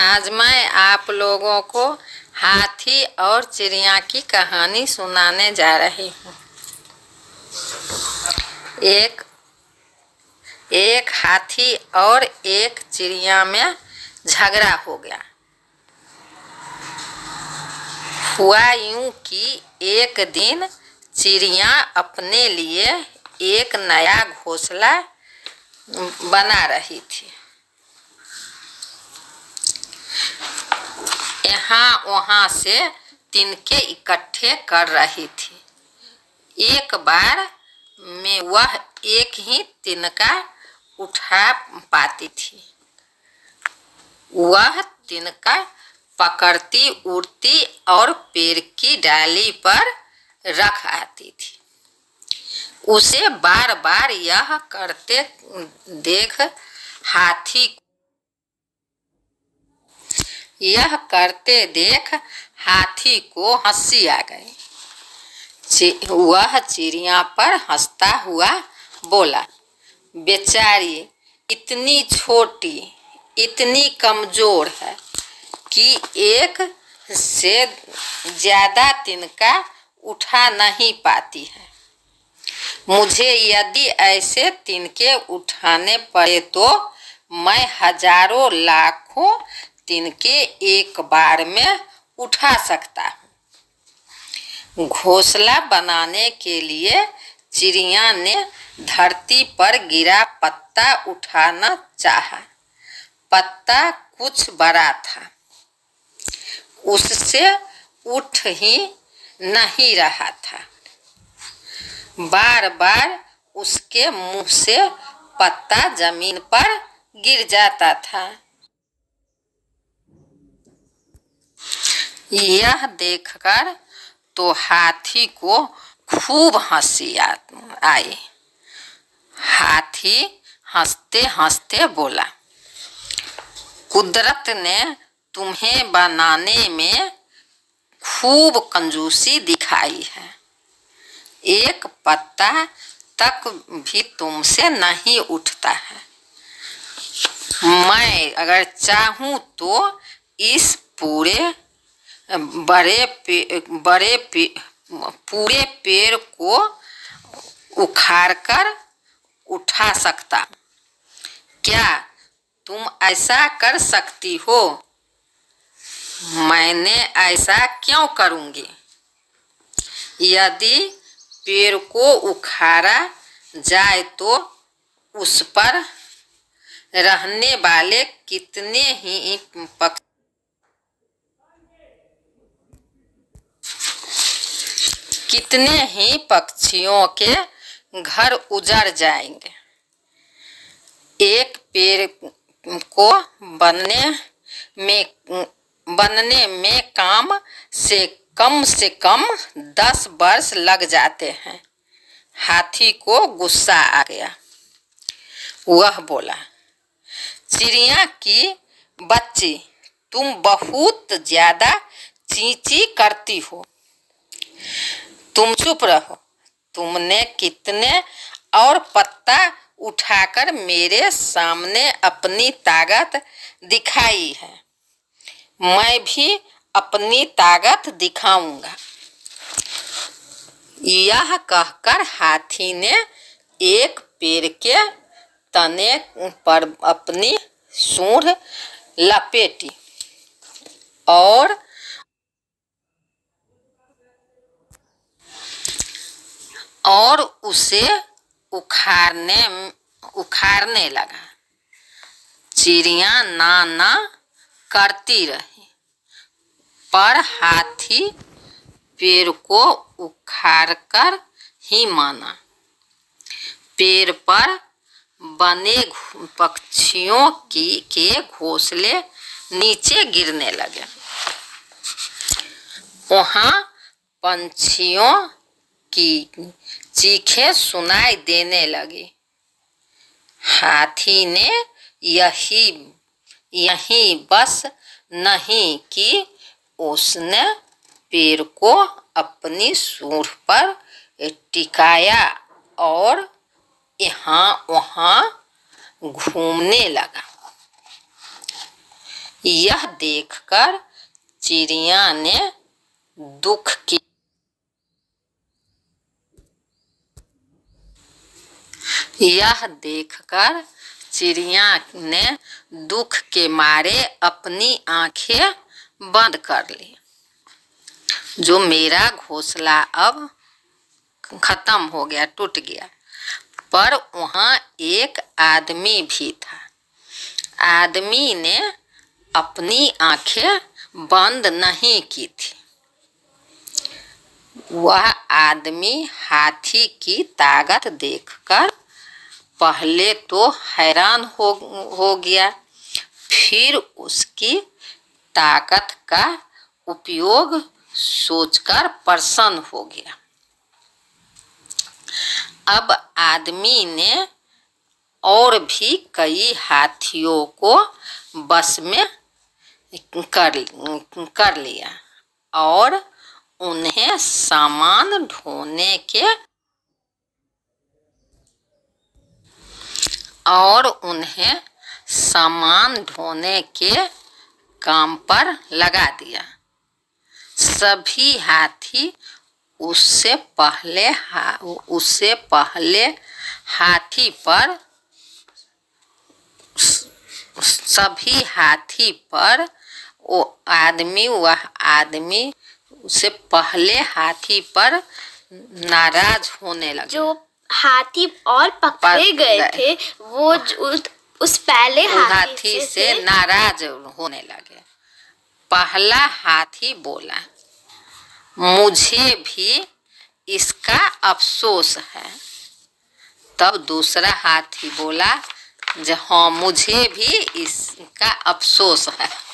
आज मैं आप लोगों को हाथी और चिड़िया की कहानी सुनाने जा रही हूँ। एक एक हाथी और एक चिड़िया में झगड़ा हो गया। हुआ यूँ कि एक दिन चिड़िया अपने लिए एक नया घोंसला बना रही थी। यहाँ वहाँ से तिनके इकट्ठे कर रही थी। एक बार में वह एक ही तिनका उठा पाती थी। वह तिनका पकड़ती, उड़ती और पेड़ की डाली पर रख आती थी। उसे बार बार यह करते देख हाथी यह करते देख हाथी को हँसी आ गई। वह चिड़िया पर हंसता हुआ बोला, बेचारी, इतनी छोटी, इतनी कमज़ोर है कि एक से ज़्यादा तिनका उठा नहीं पाती है। मुझे यदि ऐसे तिनके उठाने पड़े तो मैं हज़ारों लाखों तिनके एक बार में उठा सकता। हूँ घोंसला बनाने के लिए चिड़िया ने धरती पर गिरा पत्ता उठाना चाहा। पत्ता कुछ बड़ा था। उससे उठ ही नहीं रहा था। बार बार उसके मुँह से पत्ता ज़मीन पर गिर जाता था। यह देखकर तो हाथी को खूब हँसी आई। हाथी हँसते हँसते बोला, कुदरत ने तुम्हें बनाने में खूब कंजूसी दिखाई है। एक पत्ता तक भी तुमसे नहीं उठता है। मैं अगर चाहूँ तो इस पूरे बड़े पे, बड़े पे, पूरे पेड़ को उखाड़कर उठा सकता। क्या तुम ऐसा कर सकती हो? मैंने ऐसा क्यों करूँगी? यदि पेड़ को उखाड़ा जाए तो उस पर रहने वाले कितने ही पक्षी कितने ही पक्षियों के घर उजड़ जाएँगे। एक पेड़ को बनने में बनने में काम से कम से कम दस वर्ष लग जाते हैं। हाथी को गुस्सा आ गया। वह बोला, चिड़िया की बच्ची, तुम बहुत ज़्यादा चींची करती हो। तुम चुप रहो। तुमने कितने और पत्ता उठाकर मेरे सामने अपनी ताकत दिखाई है। मैं भी अपनी ताकत दिखाऊँगा। यह कहकर हाथी ने एक पेड़ के तने पर अपनी सूंड लपेटी और और उसे उखाड़ने उखाड़ने लगा। चिड़िया ना ना करती रही, पर हाथी पेड़ को उखाड़कर ही माना। पेड़ पर बने पक्षियों की, के घोंसले नीचे गिरने लगे। वहाँ पंछियों की चीखें सुनाई देने लगी। हाथी ने यही यही बस नहीं कि उसने पेड़ को अपनी सूंड पर टिकाया और यहाँ वहाँ घूमने लगा। यह देखकर चिड़िया ने दुख की यह देखकर चिड़िया ने दुख के मारे अपनी आँखें बंद कर ली। जो मेरा घोंसला अब खत्म हो गया, टूट गया, पर वहाँ एक आदमी भी था। आदमी ने अपनी आँखें बंद नहीं की थी। वह आदमी हाथी की ताकत देखकर पहले तो हैरान हो हो गया। फिर उसकी ताकत का उपयोग सोचकर प्रसन्न हो गया। अब आदमी ने और भी कई हाथियों को बस में कर कर लिया और उन्हें सामान ढोने के और उन्हें सामान ढोने के काम पर लगा दिया। सभी हाथी उससे पहले हा, उससे पहले हाथी पर सभी हाथी पर वो आदमी वह आदमी उससे पहले हाथी पर नाराज़ होने लगे। जो हाथी और पकड़े पक- गए। थे। वो उस, उस पहले हाथी, हाथी से नाराज़ होने लगे। पहला हाथी बोला मुझे भी इसका अफसोस है। तब दूसरा हाथी बोला जो हाँ मुझे भी इसका अफसोस है।